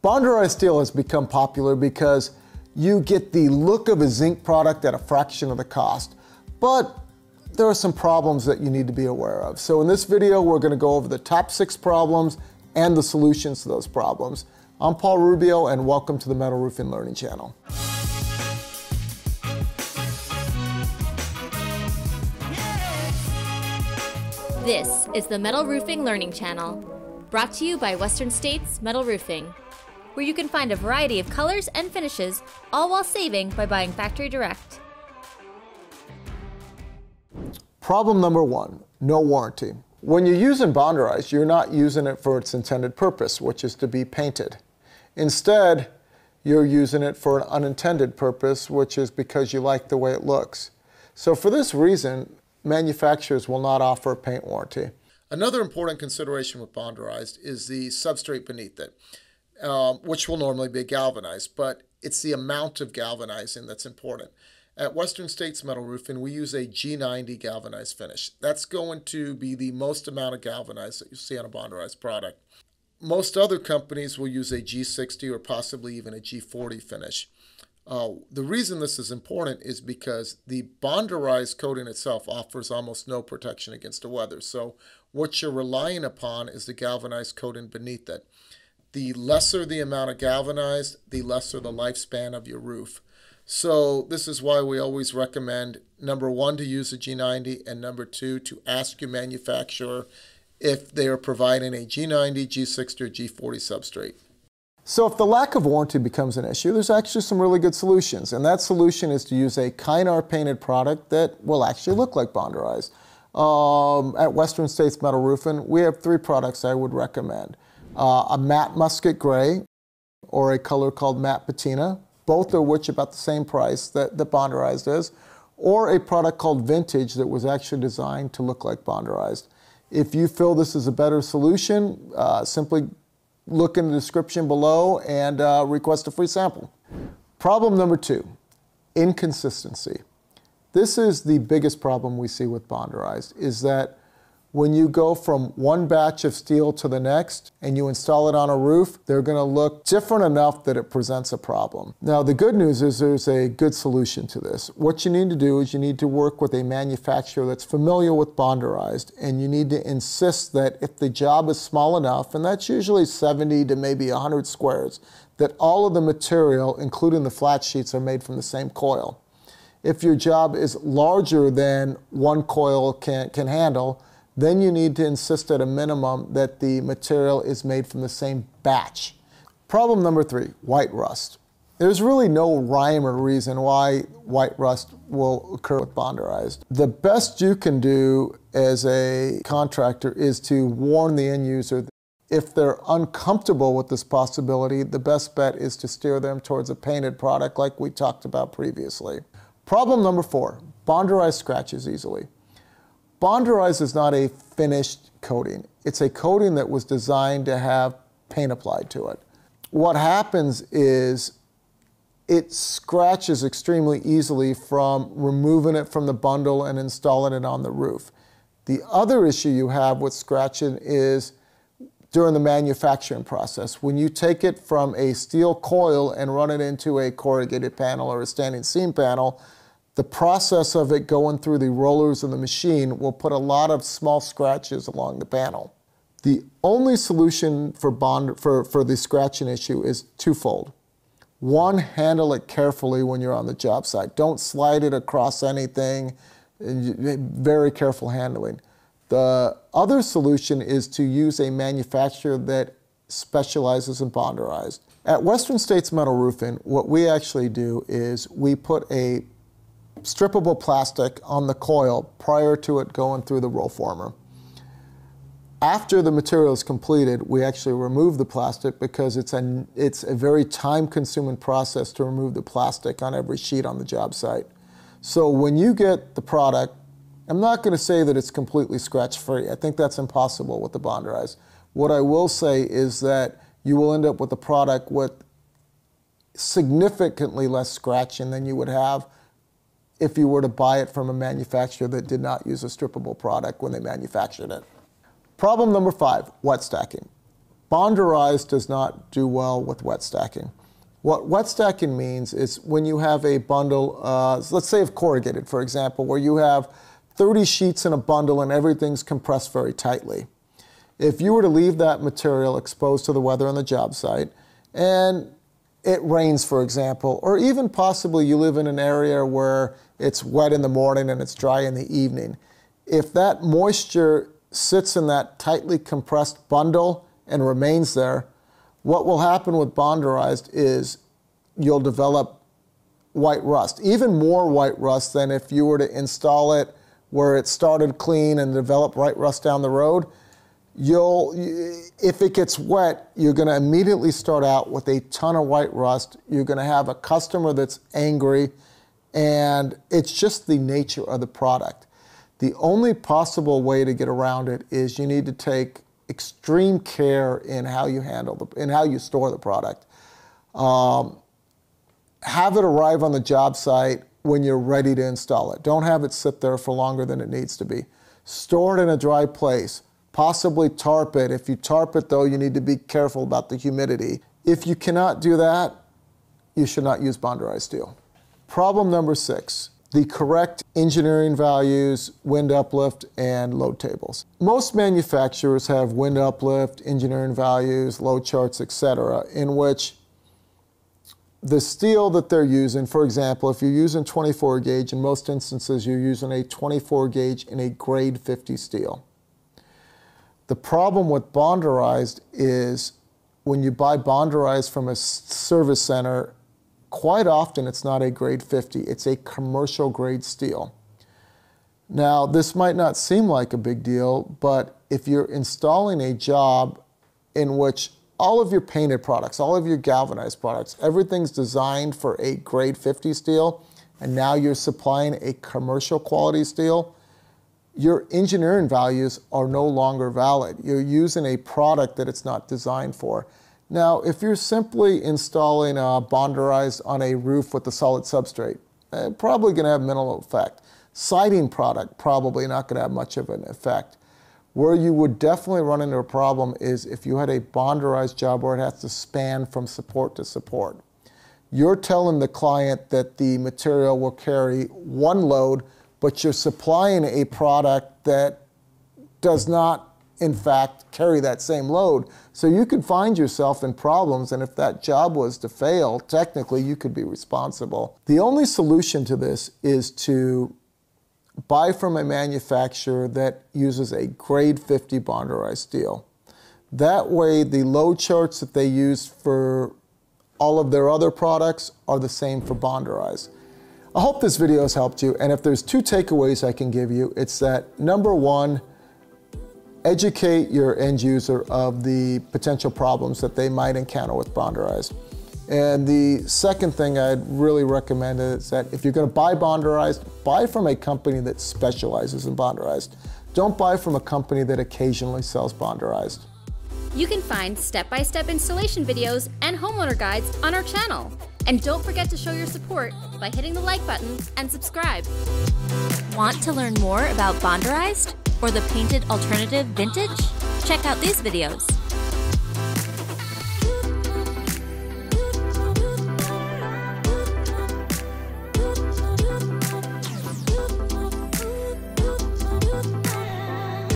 Bonderized steel has become popular because you get the look of a zinc product at a fraction of the cost, but there are some problems that you need to be aware of. So in this video, we're gonna go over the top six problems and the solutions to those problems. I'm Paul Rubio and welcome to the Metal Roofing Learning Channel. This is the Metal Roofing Learning Channel, brought to you by Western States Metal Roofing where you can find a variety of colors and finishes, all while saving by buying factory direct. Problem number one, no warranty. When you're using Bonderized, you're not using it for its intended purpose, which is to be painted. Instead, you're using it for an unintended purpose, which is because you like the way it looks. So for this reason, manufacturers will not offer a paint warranty. Another important consideration with Bonderized is the substrate beneath it um, which will normally be galvanized, but it's the amount of galvanizing that's important. At Western States Metal Roofing, we use a G90 galvanized finish. That's going to be the most amount of galvanized that you see on a bonderized product. Most other companies will use a G60 or possibly even a G40 finish. Uh, the reason this is important is because the bonderized coating itself offers almost no protection against the weather. So what you're relying upon is the galvanized coating beneath it the lesser the amount of galvanized, the lesser the lifespan of your roof. So this is why we always recommend number one to use a G90 and number two to ask your manufacturer if they are providing a G90, G60, or G40 substrate. So if the lack of warranty becomes an issue, there's actually some really good solutions. And that solution is to use a Kynar painted product that will actually look like Bonderized. Um, at Western States Metal Roofing, we have three products I would recommend uh, a matte musket gray or a color called matte patina, both of which about the same price that, that Bonderized is, or a product called Vintage that was actually designed to look like Bonderized. If you feel this is a better solution, uh, simply look in the description below and uh, request a free sample. Problem number two, inconsistency. This is the biggest problem we see with Bonderized, is that when you go from one batch of steel to the next and you install it on a roof, they're going to look different enough that it presents a problem. Now, the good news is there's a good solution to this. What you need to do is you need to work with a manufacturer that's familiar with bonderized, and you need to insist that if the job is small enough, and that's usually 70 to maybe 100 squares, that all of the material, including the flat sheets, are made from the same coil. If your job is larger than one coil can, can handle, then you need to insist at a minimum that the material is made from the same batch. Problem number three, white rust. There's really no rhyme or reason why white rust will occur with bonderized. The best you can do as a contractor is to warn the end user if they're uncomfortable with this possibility, the best bet is to steer them towards a painted product like we talked about previously. Problem number four, bonderized scratches easily. Bonderized is not a finished coating. It's a coating that was designed to have paint applied to it. What happens is it scratches extremely easily from removing it from the bundle and installing it on the roof. The other issue you have with scratching is during the manufacturing process. When you take it from a steel coil and run it into a corrugated panel or a standing seam panel, the process of it going through the rollers of the machine will put a lot of small scratches along the panel. The only solution for, bond, for, for the scratching issue is twofold. One, handle it carefully when you're on the job site. Don't slide it across anything. Very careful handling. The other solution is to use a manufacturer that specializes in bonderized. At Western States Metal Roofing, what we actually do is we put a strippable plastic on the coil prior to it going through the roll former. After the material is completed, we actually remove the plastic because it's a, it's a very time-consuming process to remove the plastic on every sheet on the job site. So when you get the product, I'm not going to say that it's completely scratch-free. I think that's impossible with the Bonderized. What I will say is that you will end up with a product with significantly less scratching than you would have if you were to buy it from a manufacturer that did not use a strippable product when they manufactured it. Problem number five, wet stacking. Bonderized does not do well with wet stacking. What wet stacking means is when you have a bundle, uh, let's say of corrugated, for example, where you have 30 sheets in a bundle and everything's compressed very tightly. If you were to leave that material exposed to the weather on the job site and it rains, for example, or even possibly you live in an area where it's wet in the morning and it's dry in the evening, if that moisture sits in that tightly compressed bundle and remains there, what will happen with bonderized is you'll develop white rust, even more white rust than if you were to install it where it started clean and develop white rust down the road. You'll, if it gets wet, you're going to immediately start out with a ton of white rust. You're going to have a customer that's angry, and it's just the nature of the product. The only possible way to get around it is you need to take extreme care in how you handle the, in how you store the product. Um, have it arrive on the job site when you're ready to install it. Don't have it sit there for longer than it needs to be. Store it in a dry place. Possibly tarp it. If you tarp it though, you need to be careful about the humidity. If you cannot do that, you should not use bonderized steel. Problem number six, the correct engineering values, wind uplift, and load tables. Most manufacturers have wind uplift, engineering values, load charts, etc., in which the steel that they're using, for example, if you're using 24 gauge, in most instances you're using a 24 gauge in a grade 50 steel. The problem with bonderized is when you buy bonderized from a service center, quite often it's not a grade 50, it's a commercial grade steel. Now, this might not seem like a big deal, but if you're installing a job in which all of your painted products, all of your galvanized products, everything's designed for a grade 50 steel, and now you're supplying a commercial quality steel, your engineering values are no longer valid. You're using a product that it's not designed for. Now, if you're simply installing a bonderized on a roof with a solid substrate, eh, probably going to have minimal effect. Siding product, probably not going to have much of an effect. Where you would definitely run into a problem is if you had a bonderized job where it has to span from support to support. You're telling the client that the material will carry one load, but you're supplying a product that does not in fact, carry that same load. So you could find yourself in problems, and if that job was to fail, technically you could be responsible. The only solution to this is to buy from a manufacturer that uses a grade 50 bonderized steel. That way, the load charts that they use for all of their other products are the same for bonderized. I hope this video has helped you, and if there's two takeaways I can give you, it's that number one, educate your end user of the potential problems that they might encounter with bonderized. And the second thing I'd really recommend is that if you're going to buy bonderized, buy from a company that specializes in bonderized. Don't buy from a company that occasionally sells bonderized. You can find step-by-step -step installation videos and homeowner guides on our channel. And don't forget to show your support by hitting the like button and subscribe. Want to learn more about bonderized? or the painted alternative vintage? Check out these videos.